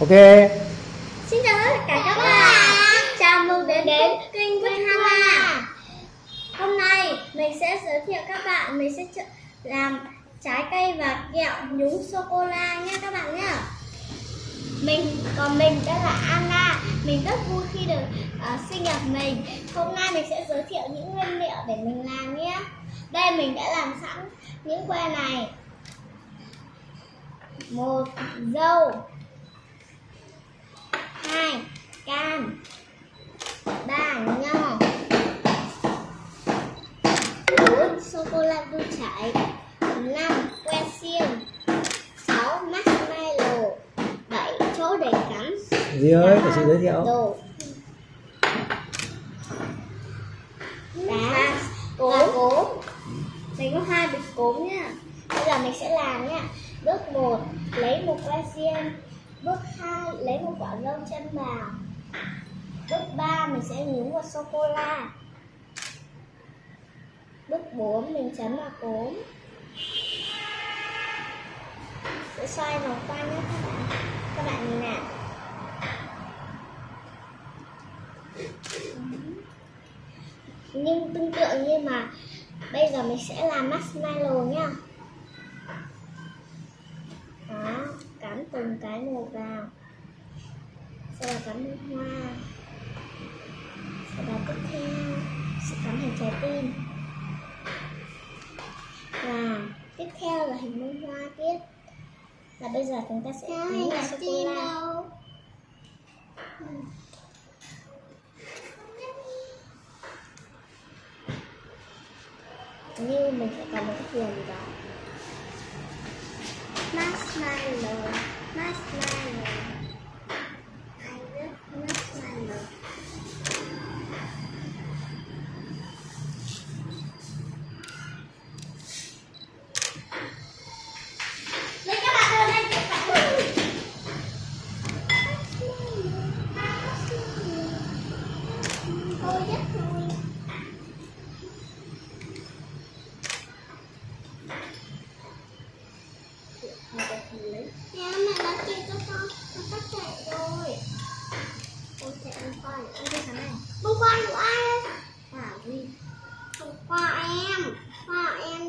ok. Xin chào tất cả các bạn. Chào mừng đến đến kênh Quỳnh Hana Hôm nay mình sẽ giới thiệu các bạn Mình sẽ làm trái cây và kẹo nhúng sô-cô-la nha các bạn nhé mình còn mình đây là Anna. Mình rất vui khi được uh, sinh nhật mình. Hôm nay mình sẽ giới thiệu những nguyên liệu để mình làm nhé. Đây mình đã làm sẵn những que này. Một dâu hai cam ba nho. Bốn sô cô la đu chảy năm que xiên. Sáu marshmallow. Bảy chỗ để cắm. Gì ơi để chị giới thiệu. đồ. Đá. Cốm. Cốm. Mình có hai bịch cốm nhá bây giờ mình sẽ làm nhá bước một lấy một que xiên. Bước hai lấy một quả dâu chân vào bước ba mình sẽ nhúng vào sô cô la bước 4 mình chấm vào cốm. Sẽ xoay vòng qua nhé các bạn. Các bạn nhìn nào. Nhưng tương tự như mà bây giờ mình sẽ làm marshmallow nhá. Đó, cắm từng cái một vào sau đó cắm bông hoa. Sau đó tiếp theo sẽ cắm hình trái tim. Và tiếp theo là hình bông hoa tiếp. Là bây giờ chúng ta sẽ nhúng vào sô cô la. như mình sẽ có một cái gì đó. Marshmallow. Marshmallow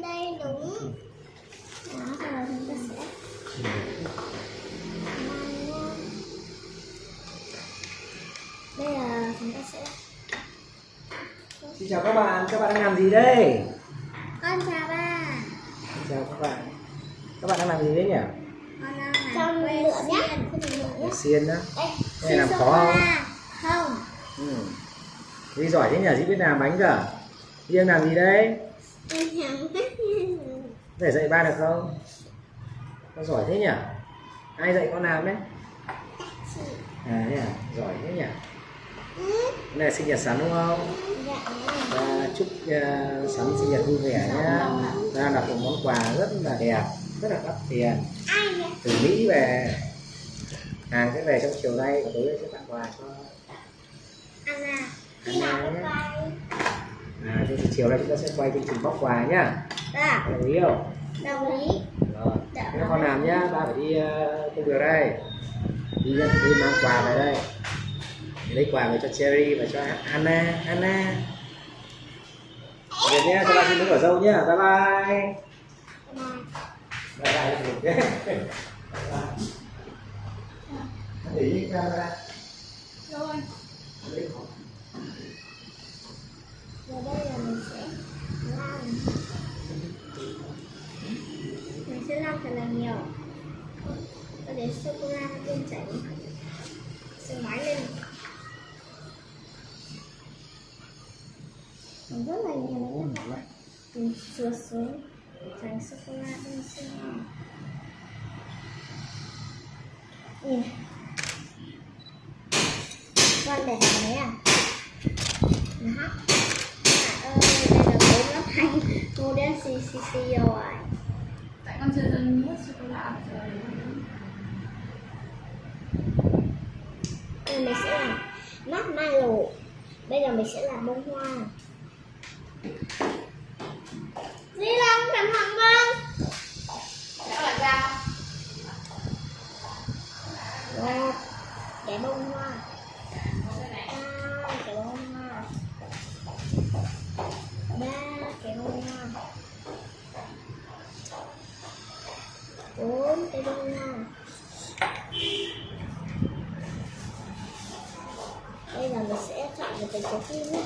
đây đúng. Đó, sau đó chúng ta sẽ mang nha. Bây giờ chúng ta sẽ xin chào các bạn các bạn đang làm gì đây? Con chào ba. xin chào các bạn. Các bạn đang làm gì đấy nhỉ? Con đang làm lửa nhé. xiên. Cái này làm khó không? Không. ừ. Đi giỏi thế nhỉ chị biết làm bánh cả Đi đang làm gì đấy? Để dạy ba được không? Con giỏi thế nhỉ? Ai dạy con làm đấy? À thế à? Giỏi thế nhỉ cái này sinh nhật sắn đúng không Dạ. và chúc ờ, uh, sắn sinh nhật vui vẻ nhé ra là một món quà rất là đẹp rất là đắt tiền từ mỹ về hàng sẽ về trong chiều nay và tối sẽ tặng quà cho Anna. Nào Anna à thế thì chiều nay chúng ta sẽ quay chương trình bóc quà nhá Dạ. đồng ý không Đồng ý. rồi thế con làm nhá ba phải đi uh, công việc đây đi đi mang quà về đây lấy quà về cho Cherry và cho Anna Anna Được nhé, cho ba xin đứng ở dâu nhé, bye bye. Bye bye. Được nhé Để ý camera Rồi. Giờ đây là mình sẽ làm Mình sẽ làm thật là nhiều. Và để sô-cô-la lên tiên chảy Sẽ máy lên. Rất là nhiều các bạn Mình trượt xuống Tránh sô-cô-la bên xinh Nhìn. Này con để hàng đấy à? Đó Trời ơi đây là bốn lớp hành cô xì xì rồi. Tại con chưa từng nuốt sô cô la rồi Bây giờ mình sẽ làm mắt Milo Bây giờ mình sẽ làm bông hoa Di Long cẩn thận con Các bạn ra một cái bông hoa. Hai cái bông hoa. Ba cái bông hoa. Bốn cái bông hoa. Bây giờ mình sẽ chọn một cái trái tim nhé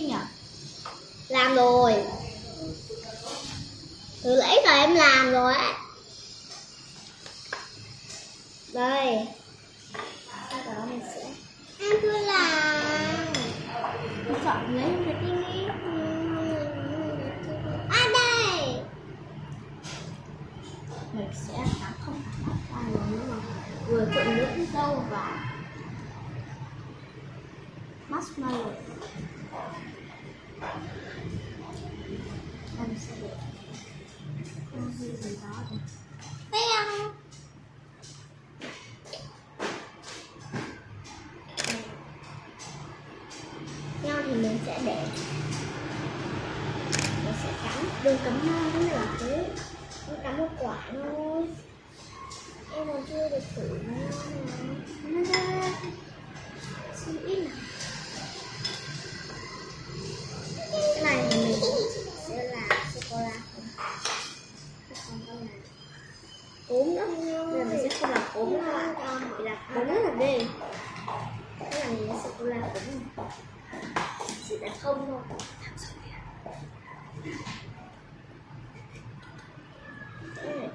làm nhỉ? Làm rồi. Từ nãy giờ em làm rồi á. Đây. Sau đó mình sẽ Em cứ làm. Mình chọn lấy hình trái tim À đây. Mình sẽ cắm không cắm tay rồi nữa mà. Vừa trộn nước dâu vào marshmallow em sẽ để con gì gì đó đây Bèo. nhau thì mình sẽ để mình sẽ cắm đừng cắm như là thế cắm một quả thôi em còn chưa được thử nữa cũng là bị lạc bún là đi cái này là sô cô la cũng chỉ là không thôi. Cái này.